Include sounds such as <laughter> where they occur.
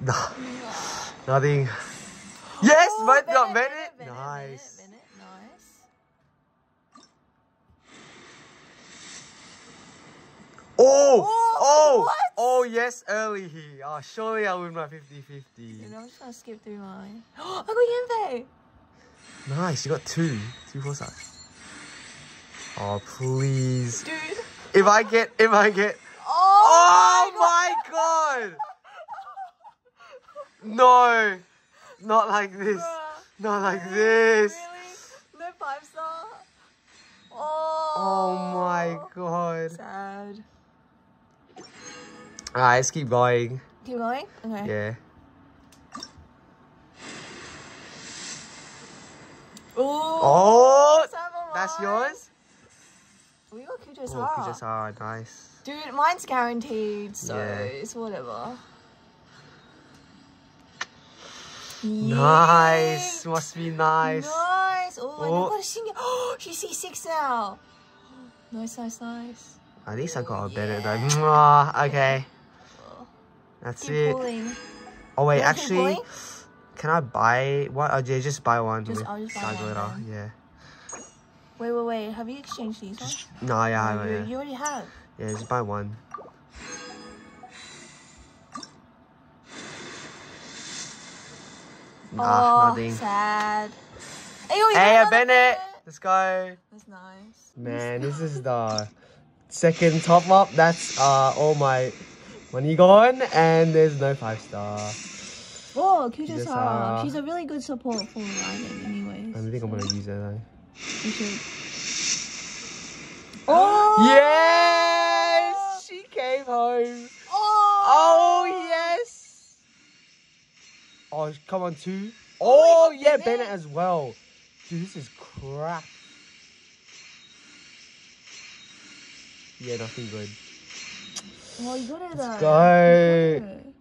Nah, nothing. Yes, Oh, but Bennett, not Bennett. Bennett, Nice. Bennett, nice. Oh, Oh, oh, what? oh, yes, early here. Oh, surely I'll win my 50 50. Dude, I'm just gonna skip through mine. Oh, <gasps> I got Yembe. Nice, you got two. Two full size. Oh, please. Dude. If I get, if I get. Oh, Oh my god! No! Not like this. Not like this. Really? No five star? Oh. Oh my god. Sad. Alright, let's keep going. Keep going? Okay. Yeah. Ooh, Oh! That's yours? We got Oh, Kujou Sara. Kujasara, nice. Dude, mine's guaranteed, so Yeah. it's whatever. Nice. Must be nice. Nice. Oh, I Oh. got a Xiangling. <gasps> Oh, she's C6 now. <gasps> Nice, nice, nice. At least I got a Bennett though. Mwah. Okay. That's Keep it. pulling. Oh wait, You actually, can I buy one? Oh yeah, just buy one. Just- with I'll just buy one. Yeah. Wait, wait, wait. Have you exchanged these ones? No, yeah, I Oh, haven't, you, yeah. you already have. Yeah, just buy one. Ah, oh, nothing. sad. Hey, Hey, got a another Bennett. Bennett. Let's go. That's nice. Man, this is the second top up. That's uh all my money gone, and there's no five star. Oh, Kujou Sara. Kujasara. She's a really good support for Raiden, anyways. I think I'm gonna use it though. You should. Oh! Yes, she came home. Oh! Oh yes. Oh, come on, two. Oh, oh got yeah, Bennett. Bennett as well. Dude, this is crap. Yeah, nothing good. Well, you got it. Let's though. go. You got it.